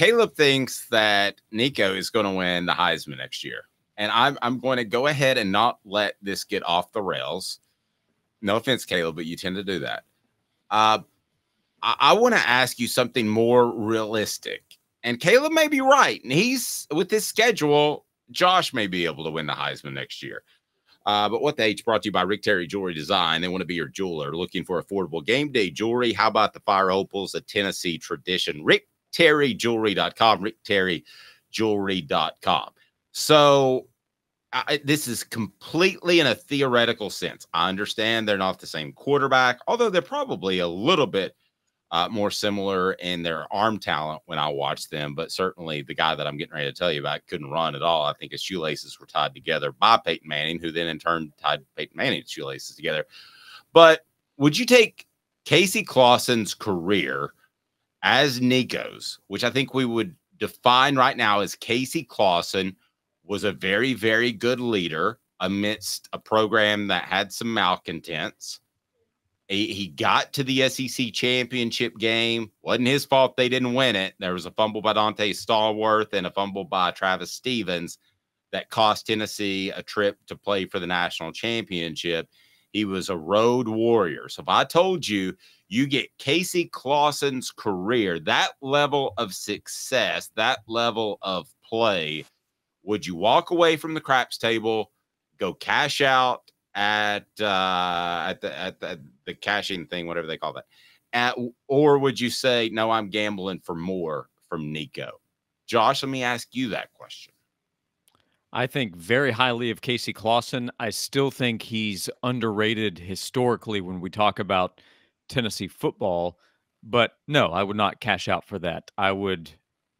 Caleb thinks that Nico is going to win the Heisman next year. And I'm, I'm going to go ahead and not let this get off the rails. No offense, Caleb, but you tend to do that. Uh, I, I want to ask you something more realistic. And Caleb may be right. And he's with his schedule, Josh may be able to win the Heisman next year. Uh, but what the H brought to you by Rick Terry Jewelry Design. They want to be your jeweler looking for affordable game day jewelry. How about the Fire Opals, a Tennessee tradition? Rick Terry Jewelry.com, Rick Terry Jewelry.com. So I, this is completely in a theoretical sense. I understand they're not the same quarterback, although they're probably a little bit uh, more similar in their arm talent when I watched them. But certainly the guy that I'm getting ready to tell you about couldn't run at all. I think his shoelaces were tied together by Peyton Manning, who then in turn tied Peyton Manning's shoelaces together. But would you take Casey Clausen's career as Nico's, which I think we would define right now as Casey Clausen was a very, very good leader amidst a program that had some malcontents he, he got to the SEC championship game. Wasn't his fault they didn't win it. There was a fumble by Donté Stallworth and a fumble by Travis Stephens that cost Tennessee a trip to play for the national championship. He was a road warrior. So if I told you you get Casey Clausen's career, that level of success, that level of play, would you walk away from the craps table, go cash out at uh, at the at the, the cashing thing, whatever they call that, at, or would you say no? I'm gambling for more from Nico. Josh, let me ask you that question. I think very highly of Casey Clausen. I still think he's underrated historically when we talk about Tennessee football. But no, I would not cash out for that. I would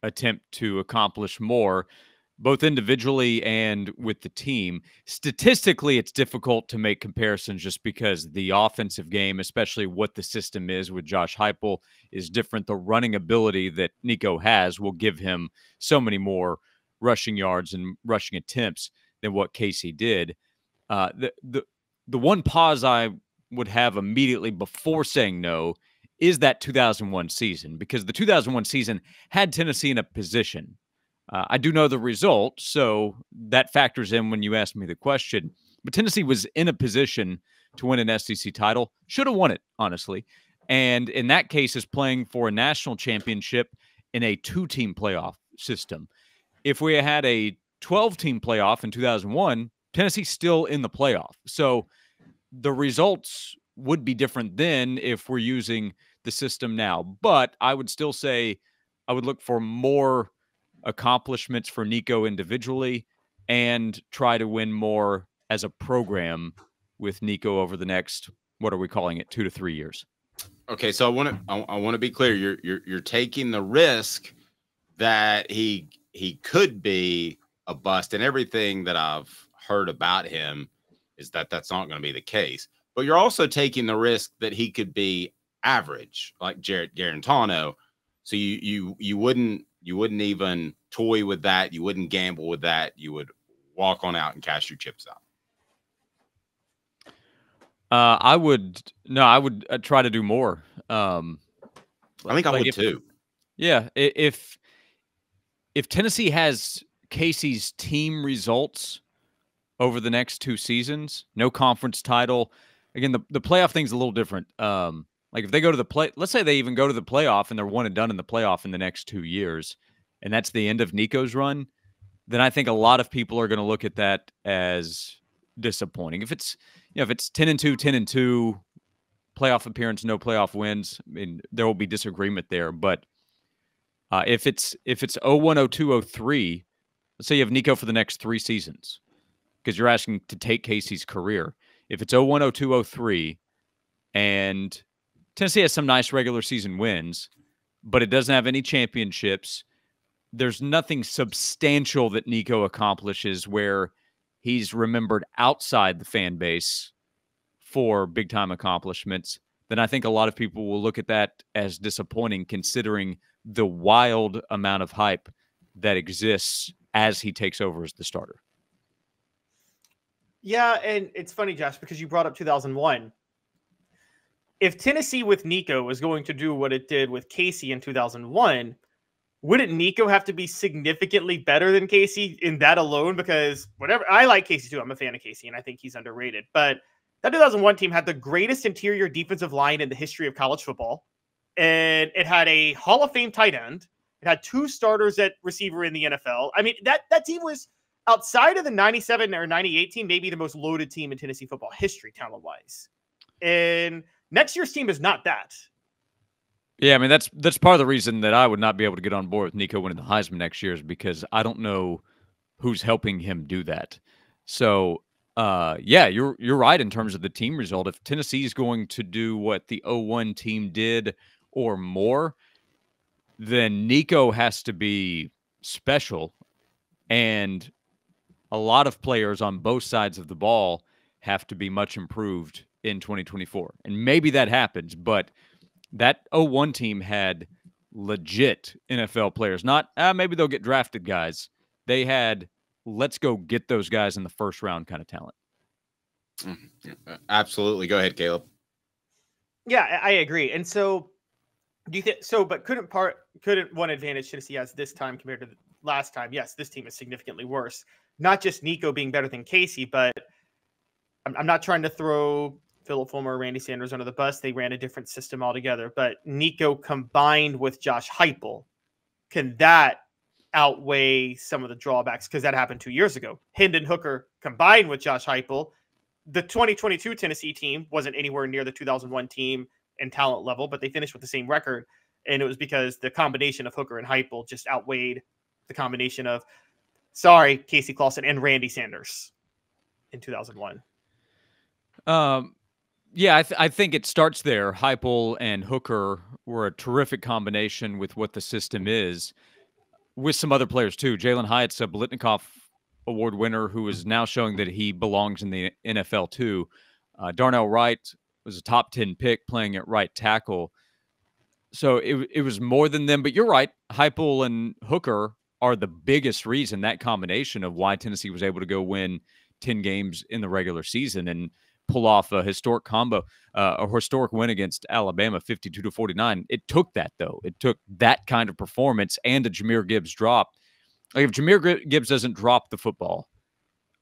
attempt to accomplish more both individually and with the team. Statistically, it's difficult to make comparisons just because the offensive game, especially what the system is with Josh Heupel, is different. The running ability that Nico has will give him so many more rushing yards and rushing attempts than what Casey did. Uh, the the the one pause I would have immediately before saying no is that 2001 season because the 2001 season had Tennessee in a position uh, I do know the result, so that factors in when you ask me the question. But Tennessee was in a position to win an SEC title, should have won it, honestly. And in that case, is playing for a national championship in a two team playoff system. If we had a 12 team playoff in 2001, Tennessee's still in the playoff. So the results would be different then if we're using the system now. But I would still say I would look for more accomplishments for Nico individually and try to win more as a program with Nico over the next what are we calling it 2 to 3 years. Okay, so I want to I, I want to be clear you're you're you're taking the risk that he he could be a bust and everything that I've heard about him is that that's not going to be the case. But you're also taking the risk that he could be average like Jarrett Guarantano. So you you you wouldn't you wouldn't even toy with that. You wouldn't gamble with that. You would walk on out and cash your chips out. Uh, I would no, I would uh, try to do more. Um, I think like I would if, too. Yeah, if if Tennessee has Casey's team results over the next two seasons, no conference title. Again, the the playoff thing's a little different. Um, like if they go to the play, let's say they even go to the playoff and they're one and done in the playoff in the next two years, and that's the end of Nico's run, then I think a lot of people are going to look at that as disappointing. If it's you know if it's ten and two, 10 and two, playoff appearance, no playoff wins, I mean there will be disagreement there. But uh, if it's if it's 01, 02, 03, let's say you have Nico for the next three seasons, because you're asking to take Casey's career. If it's 01, 02, 03, and Tennessee has some nice regular season wins, but it doesn't have any championships. There's nothing substantial that Nico accomplishes where he's remembered outside the fan base for big time accomplishments. Then I think a lot of people will look at that as disappointing considering the wild amount of hype that exists as he takes over as the starter. Yeah, and it's funny, Josh, because you brought up 2001 if Tennessee with Nico was going to do what it did with Casey in 2001, wouldn't Nico have to be significantly better than Casey in that alone? Because whatever, I like Casey too. I'm a fan of Casey, and I think he's underrated. But that 2001 team had the greatest interior defensive line in the history of college football, and it had a Hall of Fame tight end. It had two starters at receiver in the NFL. I mean, that that team was outside of the 97 or 98 team, maybe the most loaded team in Tennessee football history, talent wise. And next year's team is not that. Yeah, I mean that's that's part of the reason that I would not be able to get on board with Nico winning the Heisman next year is because I don't know who's helping him do that. So, uh, yeah, you're you're right in terms of the team result. If Tennessee is going to do what the 01 team did or more, then Nico has to be special, and a lot of players on both sides of the ball have to be much improved in 2024. And maybe that happens, but that 01 team had legit NFL players. Not ah, maybe they'll get drafted guys. They had let's go get those guys in the first round kind of talent. Mm-hmm. Uh, absolutely. Go ahead, Caleb. Yeah, I agree. And so do you think so? But couldn't part couldn't one advantage Tennessee has this time compared to the last time? Yes, this team is significantly worse. Not just Nico being better than Casey, but I'm, I'm not trying to throw Phillip Fulmer, or Randy Sanders under the bus. They ran a different system altogether. But Nico combined with Josh Heupel, can that outweigh some of the drawbacks? Because that happened two years ago. Hendon Hooker combined with Josh Heupel. The 2022 Tennessee team wasn't anywhere near the 2001 team in talent level, but they finished with the same record. And it was because the combination of Hooker and Heupel just outweighed the combination of, sorry, Casey Clausen and Randy Sanders in 2001. Um, yeah, I, th- I, think it starts there. Heupel and Hooker were a terrific combination with what the system is, with some other players too. Jalin Hyatt's a Biletnikoff Award winner who is now showing that he belongs in the NFL too. Uh, Darnell Wright was a top 10 pick playing at right tackle. So it, it was more than them. But you're right. Heupel and Hooker are the biggest reason, that combination of why Tennessee was able to go win 10 games in the regular season. And pull off a historic combo, uh, a historic win against Alabama, 52 to 49. It took that though. It took that kind of performance and a Jahmyr Gibbs drop. Like if Jahmyr Gibbs doesn't drop the football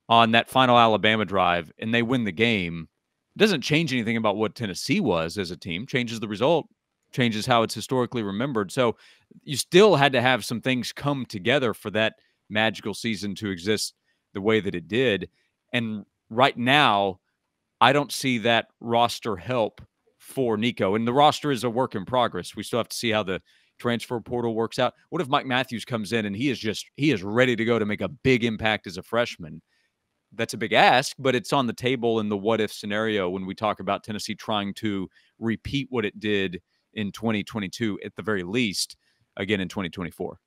on that final Alabama drive and they win the game, it doesn't change anything about what Tennessee was as a team. Changes the result, changes how it's historically remembered. So you still had to have some things come together for that magical season to exist the way that it did. And right now, I don't see that roster help for Nico. And the roster is a work in progress. We still have to see how the transfer portal works out. What if Mike Matthews comes in and he is just he is ready to go to make a big impact as a freshman? That's a big ask, but it's on the table in the what if scenario when we talk about Tennessee trying to repeat what it did in 2022 at the very least again in 2024.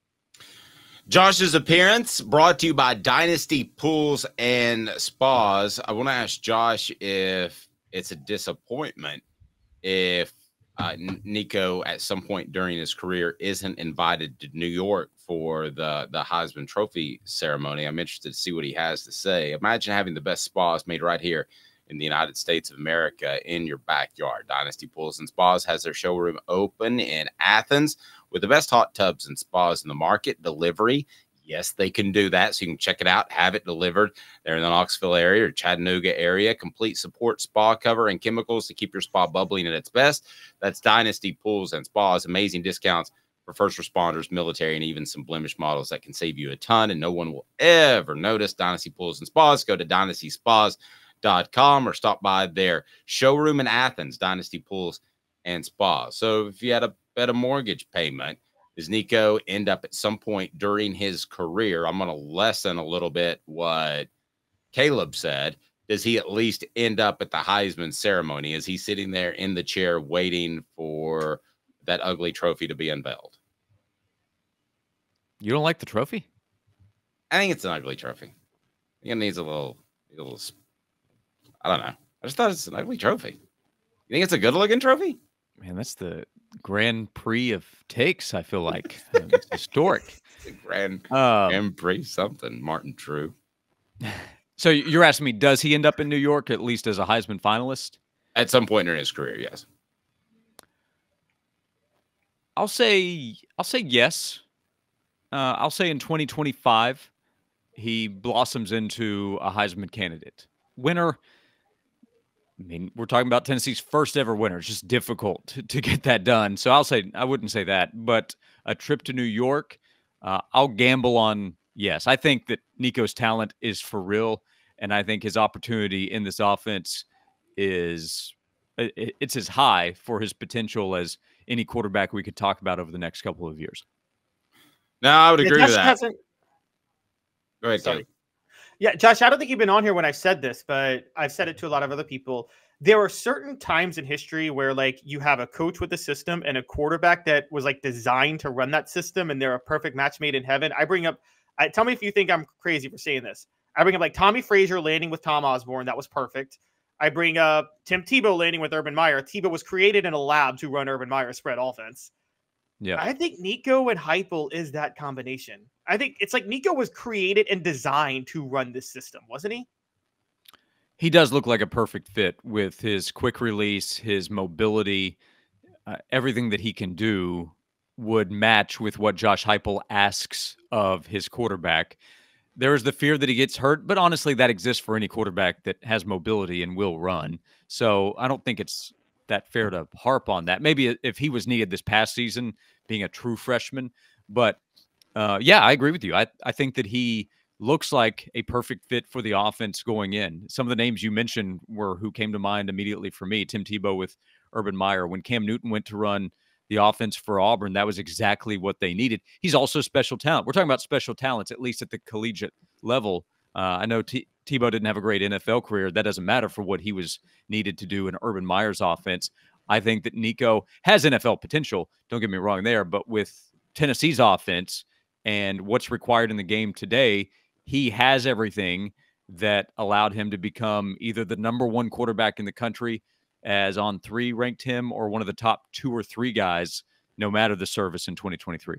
Josh's appearance brought to you by Dynasty Pools and Spas. I want to ask Josh if it's a disappointment if uh, Nico at some point during his career isn't invited to New York for the the Heisman Trophy ceremony. I'm interested to see what he has to say. Imagine having the best spas made right here in the United States of America in your backyard. Dynasty Pools and Spas has their showroom open in Athens with the best hot tubs and spas in the market. Delivery, yes, they can do that. So you can check it out, have it delivered. They're in the Knoxville area or Chattanooga area. Complete support, spa cover, and chemicals to keep your spa bubbling at its best. That's Dynasty Pools and Spas. Amazing discounts for first responders, military, and even some blemish models that can save you a ton. And no one will ever notice Dynasty Pools and Spas. Go to dynastyspas.com or stop by their showroom in Athens, Dynasty Pools and Spas. So if you had a at a mortgage payment. Does Nico end up at some point during his career? I'm going to lessen a little bit what Caleb said. Does he at least end up at the Heisman ceremony? Is he sitting there in the chair waiting for that ugly trophy to be unveiled? You don't like the trophy? I think it's an ugly trophy. It needs a little, a little. I don't know. I just thought it's an ugly trophy. You think it's a good looking trophy? Man, that's the Grand Prix of takes. I feel like it's historic. Grand um, Grand Prix something. Martin True. So you're asking me, does he end up in New York at least as a Heisman finalist? At some point in his career, yes. I'll say I'll say yes. uh, I'll say in 2025, he blossoms into a Heisman candidate. Winner. I mean, we're talking about Tennessee's first ever winner. It's just difficult to, to get that done. So I'll say I wouldn't say that, but a trip to New York, uh, I'll gamble on yes. I think that Nico's talent is for real, and I think his opportunity in this offense is it's as high for his potential as any quarterback we could talk about over the next couple of years. No, I would agree with that. Hasn't... Go ahead, Sorry. Yeah, Josh, I don't think you've been on here when I've said this, but I've said it to a lot of other people. There are certain times in history where, like, you have a coach with a system and a quarterback that was like designed to run that system, and they're a perfect match made in heaven. I bring up, I, tell me if you think I'm crazy for saying this. I bring up like Tommie Frazier landing with Tom Osborne. That was perfect. I bring up Tim Tebow landing with Urban Meyer. Tebow was created in a lab to run Urban Meyer's spread offense. Yeah. I think Nico and Heupel is that combination. I think it's like Nico was created and designed to run this system, wasn't he? He does look like a perfect fit with his quick release, his mobility, uh, everything that he can do would match with what Josh Heupel asks of his quarterback. There is the fear that he gets hurt, but honestly, that exists for any quarterback that has mobility and will run. So I don't think it's that fair to harp on that. Maybe if he was needed this past season, being a true freshman, but uh, yeah, I agree with you. I, I think that he looks like a perfect fit for the offense going in. Some of the names you mentioned were who came to mind immediately for me Tim Tebow with Urban Meyer. When Cam Newton went to run the offense for Auburn, that was exactly what they needed. He's also special talent. We're talking about special talents, at least at the collegiate level. Uh, I know T- Tebow didn't have a great NFL career. That doesn't matter for what he was needed to do in Urban Meyer's offense. I think that Nico has NFL potential. Don't get me wrong there, but with Tennessee's offense, and what's required in the game today, he has everything that allowed him to become either the number one quarterback in the country, as On3 ranked him, or one of the top two or three guys, no matter the service in 2023.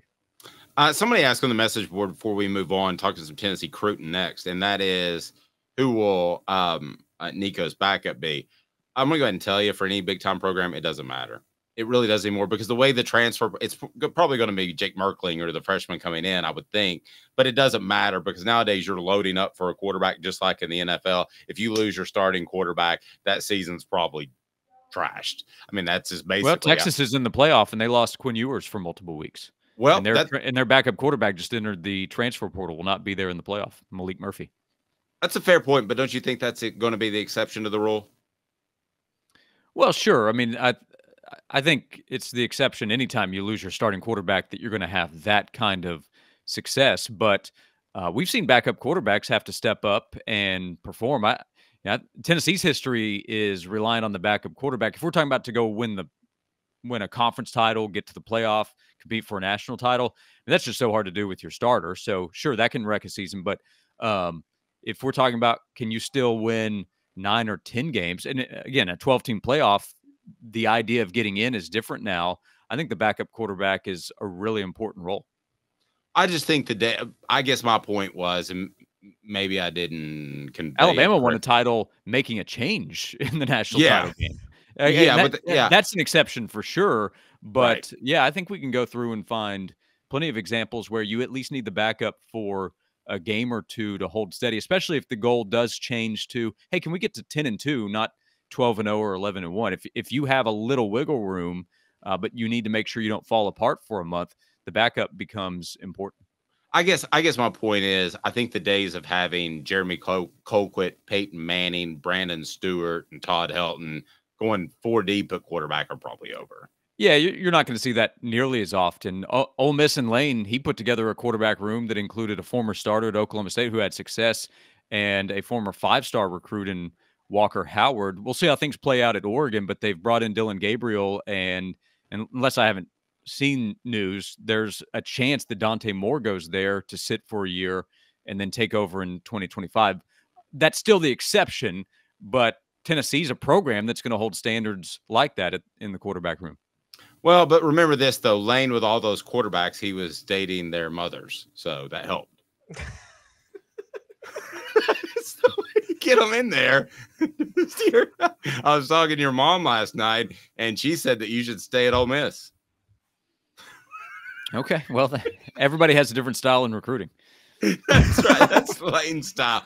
Uh, somebody asked on the message board before we move on, talking to some Tennessee Cruton next, and that is who will um, uh, Nico's backup be? I'm going to go ahead and tell you for any big time program, it doesn't matter it really does anymore because the way the transfer it's probably going to be Jake Merklinger or the freshman coming in, I would think, but it doesn't matter because nowadays you're loading up for a quarterback just like in the NFL. If you lose your starting quarterback, that season's probably trashed. I mean, that's just basically. Well, Texas is in the playoff and they lost Quinn Ewers for multiple weeks. Well, and their and their backup quarterback just entered the transfer portal. Will not be there in the playoff. Maalik Murphy. That's a fair point, but don't you think that's going to be the exception to the rule? Well, sure. I mean, I I think it's the exception anytime you lose your starting quarterback that you're going to have that kind of success. But uh, we've seen backup quarterbacks have to step up and perform. I, yeah, Tennessee's history is relying on the backup quarterback. If we're talking about to go win the win a conference title, get to the playoff, compete for a national title, that's just so hard to do with your starter. So sure, that can wreck a season. But um, if we're talking about can you still win nine or ten games, and uh, again, a 12 team playoff the idea of getting in is different now. I think the backup quarterback is a really important role. I just think the day. I guess my point was, and maybe I didn't. Alabama won a title, making a change in the national yeah. title game. yeah, that, but the, yeah, that's an exception for sure. But right. yeah, I think we can go through and find plenty of examples where you at least need the backup for a game or two to hold steady, especially if the goal does change to, hey, can we get to 10 and 2, not 12 and 0 or 11 and 1. If if you have a little wiggle room, uh, but you need to make sure you don't fall apart for a month, the backup becomes important. I guess I guess my point is I think the days of having Jeremy Col- Colquitt, Peyton Manning, Brandon Stewart, and Todd Helton going four deep at quarterback are probably over. Yeah, you're not going to see that nearly as often. O- Ole Miss and Lane, he put together a quarterback room that included a former starter at Oklahoma State who had success and a former five-star recruit in Walker Howard. We'll see how things play out at Oregon, but they've brought in Dillon Gabriel, and, and unless I haven't seen news, there's a chance that Dante Moore goes there to sit for a year and then take over in 2025. That's still the exception, but Tennessee's a program that's going to hold standards like that at, in the quarterback room. Well, but remember this though, Lane with all those quarterbacks, he was dating their mothers, so that helped. so, get them in there. I was talking to your mom last night, and she said that you should stay at Ole Miss. Okay. Well, everybody has a different style in recruiting. That's right. That's Lane style.